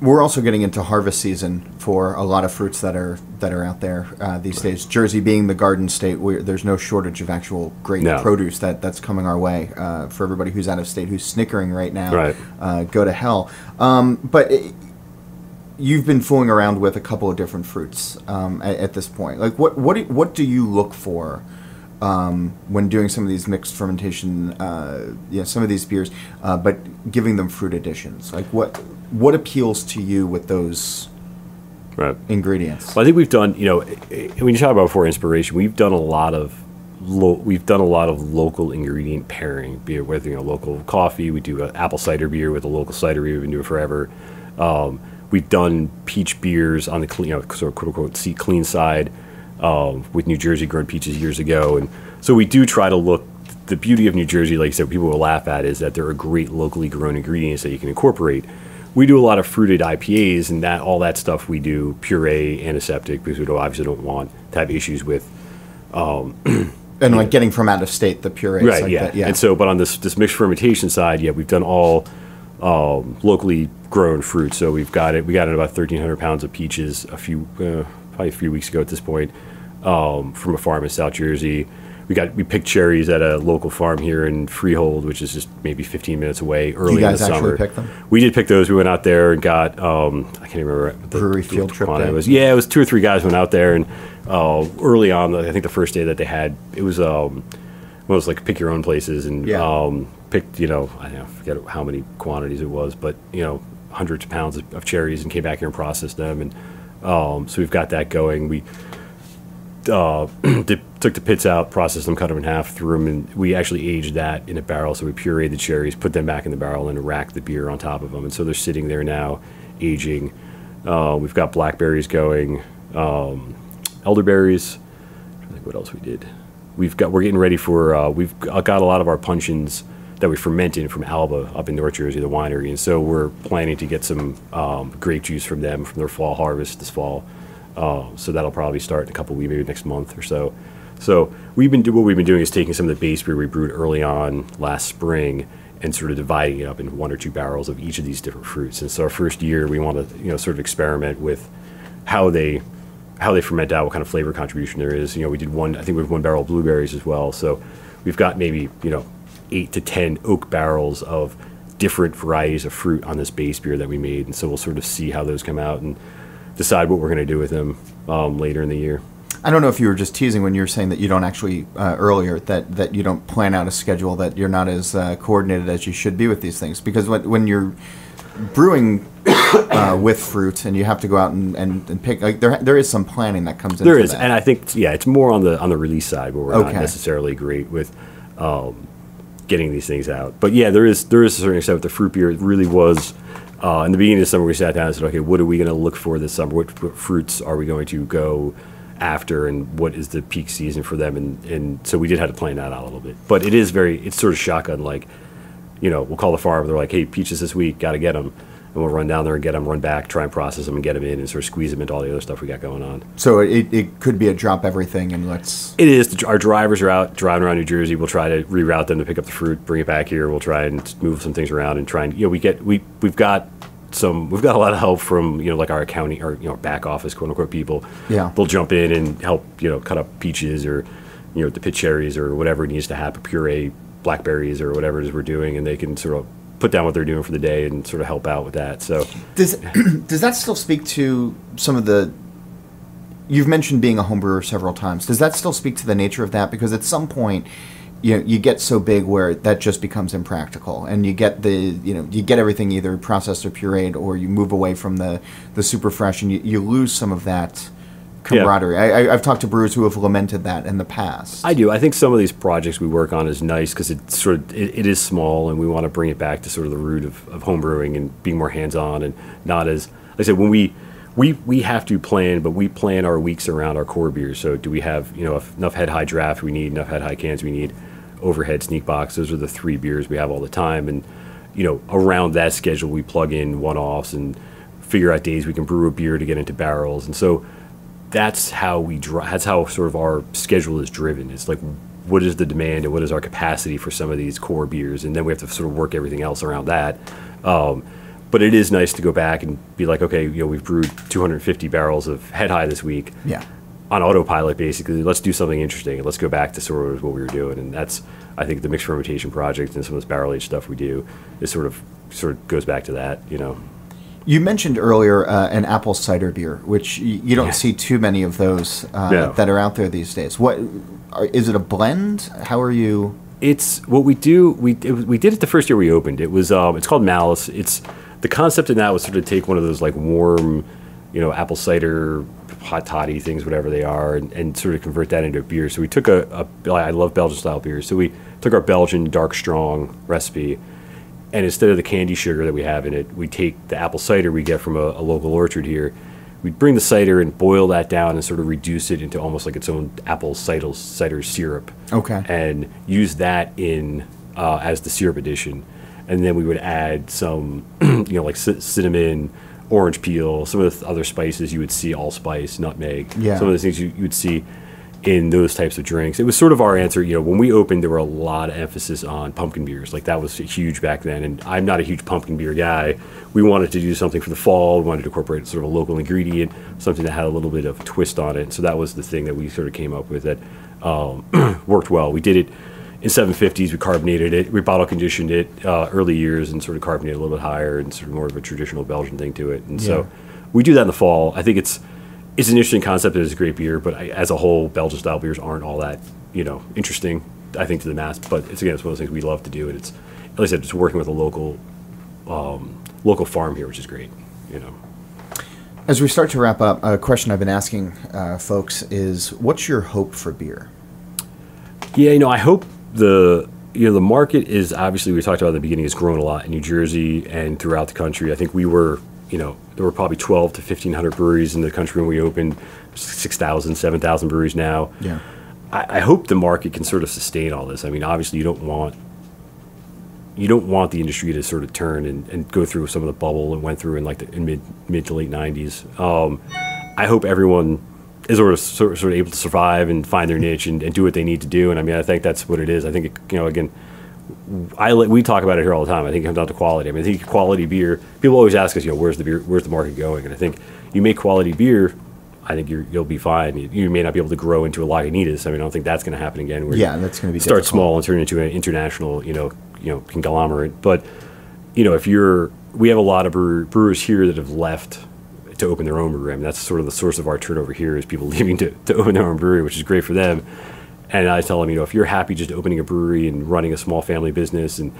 We're also getting into harvest season for a lot of fruits that are that are out there uh, these days. Jersey being the garden state, there's no shortage of actual great No. produce that, that's coming our way. Uh, for everybody who's out of state, who's snickering right now, Right. uh, go to hell. Um, but it, you've been fooling around with a couple of different fruits um, at, at this point. Like, what what do, what do you look for um, when doing some of these mixed fermentation? Uh, yeah, some of these beers, uh, but giving them fruit additions. Like, what what appeals to you with those Right. ingredients? Well, I think we've done, you know, when you talk about before inspiration, we've done a lot of, lo- we've done a lot of local ingredient pairing, be it with you know local coffee. We do an apple cider beer with a local cider beer. We've been doing it forever. Um, we've done peach beers on the clean, you know, sort of quote unquote see clean side um, with New Jersey grown peaches years ago, and so we do try to look. The beauty of New Jersey, like I said, people will laugh at is that there are great locally grown ingredients that you can incorporate we do a lot of fruited IPAs, and that all that stuff we do puree, antiseptic, because we don't, obviously don't want to have issues with. and like getting from out of state the purees, Right, like yeah. that, yeah. And so, but on this this mixed fermentation side, yeah, we've done all um, locally grown fruit. So we've got it. We got it about thirteen hundred pounds of peaches a few, uh, probably a few weeks ago at this point, um, from a farm in South Jersey. We got we picked cherries at a local farm here in Freehold, which is just maybe fifteen minutes away. Early guys in the actually summer, pick them? we did pick those. We went out there and got um, I can't remember the Brewery field trip day? was. Yeah, it was two or three guys went out there and uh, early on. I think the first day that they had it was um, of those like pick your own places and Yeah. um, picked you know I don't know, forget how many quantities it was, but you know hundreds of pounds of, of cherries and came back here and processed them and um, so we've got that going. We uh, took the pits out, processed them, cut them in half, threw them, and we actually aged that in a barrel. So we pureed the cherries, put them back in the barrel, and racked the beer on top of them. And so they're sitting there now, aging. Uh, we've got blackberries going, um, elderberries. I think what else we did. We've got we're getting ready for uh, we've got got a lot of our puncheons that we fermented from Alba up in North Jersey, the winery, and so we're planning to get some um, grape juice from them from their fall harvest this fall. Uh, so that'll probably start in a couple weeks, maybe next month or so. So we've been do, what we've been doing is taking some of the base beer we brewed early on last spring and sort of dividing it up in one or two barrels of each of these different fruits. And so our first year, we want to you know sort of experiment with how they how they ferment out, what kind of flavor contribution there is. You know, we did one, I think we have one barrel of blueberries as well. So we've got maybe you know eight to ten oak barrels of different varieties of fruit on this base beer that we made, and so we'll sort of see how those come out and decide what we're going to do with them um, later in the year. I don't know if you were just teasing when you were saying that you don't actually uh, earlier that that you don't plan out a schedule that you're not as uh, coordinated as you should be with these things because when when you're brewing uh, with fruit and you have to go out and, and, and pick like there there is some planning that comes into There is, that. and I think yeah, it's more on the on the release side where we're Okay. not necessarily great with um, getting these things out. But yeah, there is there is a certain extent with the fruit beer. It really was. Uh, in the beginning of the summer, we sat down and said, "Okay, what are we going to look for this summer? What, fruits are we going to go after, and what is the peak season for them?" And and so we did have to plan that out a little bit. But it is very, it's sort of shotgun like. You know, we'll call the farm. They're like, "Hey, peaches this week, got to get them," and we'll run down there and get them, run back, try and process them, and get them in, and sort of squeeze them into all the other stuff we got going on. so it, it could be a drop everything and let's It is. Our drivers are out driving around New Jersey. We'll try to reroute them to pick up the fruit, bring it back here. We'll try and move some things around and try and you know we get we we've got some we've got a lot of help from you know like our accounting or you know back office quote unquote people. Yeah. they'll jump in and help you know cut up peaches or you know the pit cherries or whatever needs to happen, puree blackberries or whatever it is we're doing, and they can sort of put down what they're doing for the day and sort of help out with that. So Does does that still speak to some of the? You've mentioned being a home brewer several times. Does that still speak to the nature of that? Because at some point, you know, you get so big where that just becomes impractical, and you get the you know you get everything either processed or pureed, or you move away from the the super fresh, and you, you lose some of that camaraderie. I, I, I've talked to brewers who have lamented that in the past. I do. I think some of these projects we work on is nice because it's sort of it, it is small, and we want to bring it back to sort of the root of, of home brewing and being more hands on and not as like I said when we. We, we have to plan, but we plan our weeks around our core beers. So, do we have you know enough head high draft we need, enough head high cans we need, overhead sneak box? Those are the three beers we have all the time, and you know around that schedule we plug in one offs and figure out days we can brew a beer to get into barrels. And so that's how we dri that's how sort of our schedule is driven. It's like what is the demand and what is our capacity for some of these core beers, and then we have to sort of work everything else around that. Um, but it is nice to go back and be like, okay, you know, we've brewed 250 barrels of head high this week yeah. on autopilot, basically. Let's do something interesting and let's go back to sort of what we were doing. And that's, I think, the mixed fermentation project and some of this barrel aged stuff we do is sort of sort of goes back to that, you know. You mentioned earlier uh, an apple cider beer, which you don't Yeah. see too many of those uh, No. that are out there these days. What are, is it a blend? How are you? It's what we do. We it, we did it the first year we opened. It was um, it's called Malus. It's the concept in that was sort of take one of those like warm, you know, apple cider hot toddy things, whatever they are, and, and sort of convert that into a beer. So we took a, a I love Belgian style beers. So we took our Belgian dark strong recipe, and instead of the candi sugar that we have in it, we take the apple cider we get from a, a local orchard here. We bring the cider and boil that down and sort of reduce it into almost like its own apple cider, cider syrup Okay. and use that in uh, as the syrup addition, and then we would add some, you know, like c- cinnamon, orange peel, some of the other spices you would see, allspice, nutmeg, Yeah. some of the things you, you would see in those types of drinks. It was sort of our answer. You know, when we opened, there were a lot of emphasis on pumpkin beers. Like that was huge back then, and I'm not a huge pumpkin beer guy. We wanted to do something for the fall. We wanted to incorporate sort of a local ingredient, something that had a little bit of twist on it. So that was the thing that we sort of came up with that um, worked well. We did it in 750s. We carbonated it. We bottle conditioned it uh, early years and sort of carbonated a little bit higher and sort of more of a traditional Belgian thing to it. And Yeah. so we do that in the fall. I think it's it's an interesting concept. It is a great beer, but I, as a whole, Belgian style beers aren't all that you know interesting. I think to the mass, but it's again it's one of those things we love to do, and it's like I said, it's working with a local um, local farm here, which is great. You know. As we start to wrap up, a question I've been asking uh, folks is, what's your hope for beer? Yeah, you know, I hope the you know the market is obviously we talked about at the beginning has grown a lot in New Jersey and throughout the country. I think we were you know there were probably 12 to 1500 breweries in the country when we opened 6,000 7,000 breweries now. Yeah. I, I hope the market can sort of sustain all this. I mean, obviously you don't want you don't want the industry to sort of turn and, and go through some of the bubble it went through in like the in mid mid to late '90s. Um, I hope everyone is sort of, sort of sort of able to survive and find their niche and, and do what they need to do. And I mean, I think that's what it is. I think it, you know, again, I we talk about it here all the time. I think it comes down to quality. I mean, I think quality beer. People always ask us, you know, where's the beer, where's the market going? And I think you make quality beer. I think you're, you'll be fine. You, you may not be able to grow into a Lagunitas. I mean, I don't think that's going to happen again. Where Yeah, that's gonna be start difficult. small and turn into an international, you know, you know, conglomerate. But you know, if you're, we have a lot of brewer, brewers here that have left to open their own brewery. I mean, that's sort of the source of our turnover here is people leaving to, to open their own brewery, which is great for them. And I tell them, you know, if you're happy just opening a brewery and running a small family business and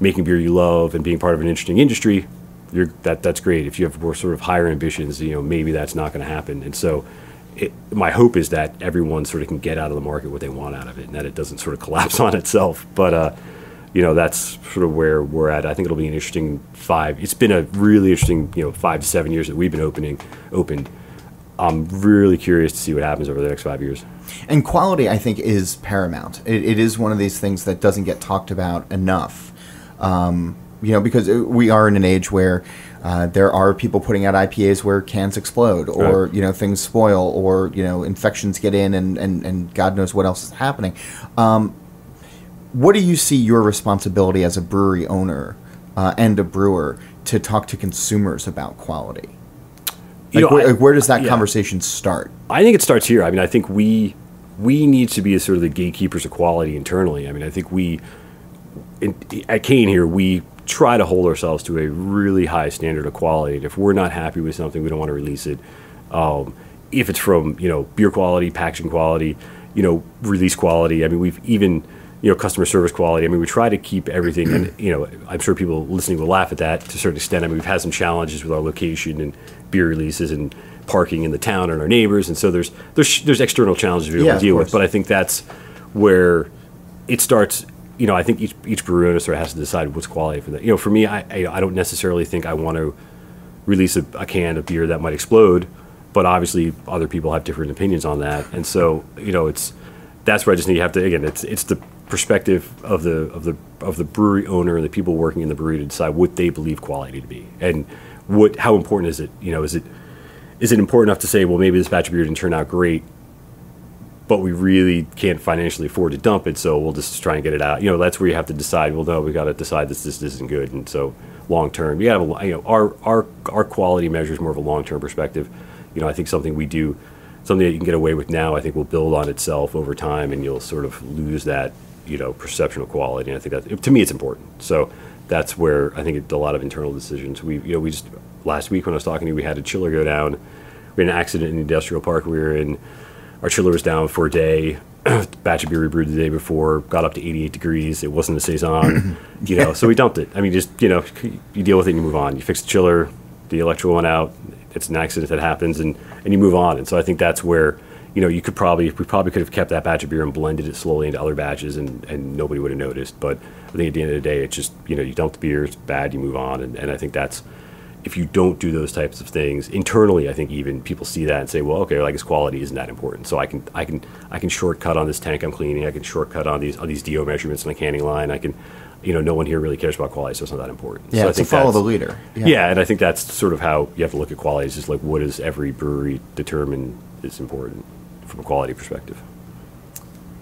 making beer you love and being part of an interesting industry, you're, that that's great. If you have more sort of higher ambitions, you know, maybe that's not going to happen. And so, it, my hope is that everyone sort of can get out of the market what they want out of it, and that it doesn't sort of collapse on itself. But uh, you know, that's sort of where we're at. I think it'll be an interesting five. It's been a really interesting, you know, five to seven years that we've been opening opened. I'm really curious to see what happens over the next five years. And quality, I think, is paramount. It, it is one of these things that doesn't get talked about enough. Um, you know, because we are in an age where uh, there are people putting out IPAs where cans explode, or Right. you know things spoil, or you know infections get in, and and, and God knows what else is happening. Um, what do you see your responsibility as a brewery owner uh, and a brewer to talk to consumers about quality? You Like, know, where, I- like, where does that yeah. conversation start? I think it starts here. I mean, I think we we need to be sort of the gatekeepers of quality internally. I mean, I think we in, at Kane here we try to hold ourselves to a really high standard of quality. And if we're not happy with something, we don't want to release it. Um, if it's from you know beer quality, packaging quality, you know release quality. I mean, we've even you know customer service quality. I mean, we try to keep everything. And you know, I'm sure people listening will laugh at that to a certain extent. I mean, we've had some challenges with our location and beer releases and parking in the town and our neighbors, and so there's there's there's external challenges we have Yeah, to deal with. But I think that's where it starts. You know, I think each each brewer owner sort of has to decide what's quality for that. You know, for me, I I, I don't necessarily think I want to release a, a can of beer that might explode, but obviously other people have different opinions on that, and so you know, it's that's where I just need to have to again, it's it's the perspective of the of the of the brewery owner and the people working in the brewery to decide what they believe quality to be, and what how important is it? You know, is it is it important enough to say, well, maybe this batch of beer didn't turn out great, but we really can't financially afford to dump it, so we'll just try and get it out. You know, that's where you have to decide. Well, no, we got to decide this this isn't good, and so long term, you have a, you know our our our quality measure is more of a long term perspective. You know, I think something we do, something that you can get away with now, I think will build on itself over time, and you'll sort of lose that you know perception of quality. And I think that to me, it's important. So that's where I think a lot of internal decisions. We you know we just last week when I was talking to you, we had a chiller go down. We had an accident in the industrial park we were in our chiller was down for a day. Batch of beer we brewed the day before got up to 88 degrees. It wasn't a saison, you know. So we dumped it. I mean, just you know, you deal with it and you move on. You fix the chiller, the electrical went out. It's an accident that happens, and and you move on. And so I think that's where you know you could probably we probably could have kept that batch of beer and blended it slowly into other batches, and and nobody would have noticed. But I think at the end of the day, it's just you know you dump the beer, it's bad, you move on, and, and I think that's if you don't do those types of things internally, I think even people see that and say, well, okay, well, I guess quality isn't that important. So I can I can I can shortcut on this tank I'm cleaning. I can shortcut on these on these DO measurements on the canning line. I can, you know, no one here really cares about quality, so it's not that important. Yeah, so I it's a think follow the leader. Yeah. and I think that's sort of how you have to look at quality. It's just like what does every brewery determine is important from a quality perspective.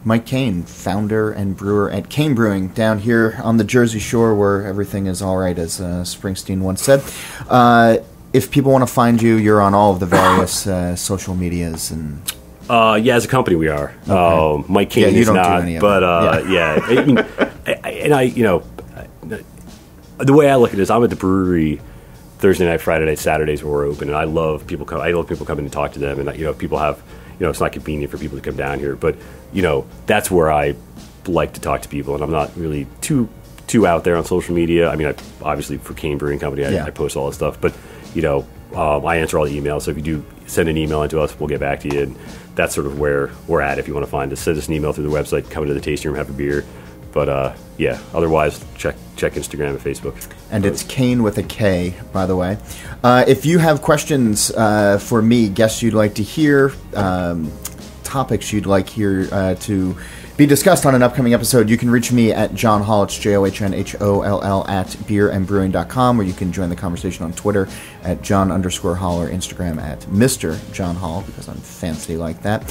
Mike Kane, founder and brewer at Kane Brewing down here on the Jersey Shore, where everything is all right, as uh, Springsteen once said. Uh, if people want to find you, you're on all of the various uh, social medias and Uh, yeah, as a company, we are. Um, Mike Kane Yeah, you is don't do any of but uh, yeah. I mean, I, and I, you know, the way I look at it is, I'm at the brewery Thursday night, Friday night, Saturdays where we're open, and I love people come. I love people coming to talk to them, and you know, people have, you know, it's not convenient for people to come down here, but you know, that's where I like to talk to people, and I'm not really too too out there on social media. I mean, I, obviously for Kane Brewing Company, I, Yeah. I post all this stuff, but you know, um, I answer all the emails. So if you do send an email into us, we'll get back to you. And that's sort of where we're at. If you want to find us, send us an email through the website. Come into the tasting room, have a beer. But uh, yeah, otherwise, check check Instagram and Facebook. and it's Kane with a K, by the way. Uh, if you have questions uh, for me, guests you'd like to hear, um, topics you'd like here uh, to be discussed on an upcoming episode, you can reach me at John Holl. It's J O H N H O L L at beerandbrewing.com, or you can join the conversation on Twitter at John underscore Holl or Instagram at Mr. John Holl, because I'm fancy like that.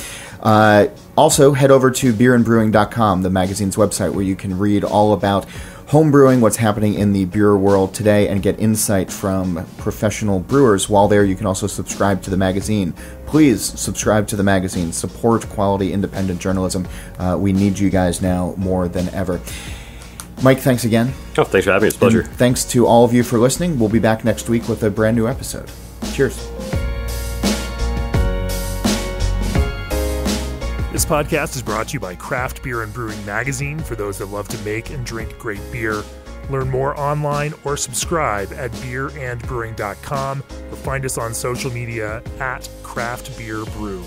Uh, also, head over to beerandbrewing.com, the magazine's website, where you can read all about homebrewing, what's happening in the beer world today, and get insight from professional brewers. While there, you can also subscribe to the magazine. Please subscribe to the magazine. Support quality independent journalism. Uh, we need you guys now more than ever. Mike, thanks again. Oh, thanks for having me. It's a pleasure. And thanks to all of you for listening. We'll be back next week with a brand new episode. Cheers. This podcast is brought to you by Craft Beer and Brewing Magazine for those that love to make and drink great beer. Learn more online or subscribe at beerandbrewing.com or find us on social media at Craft Beer Brew.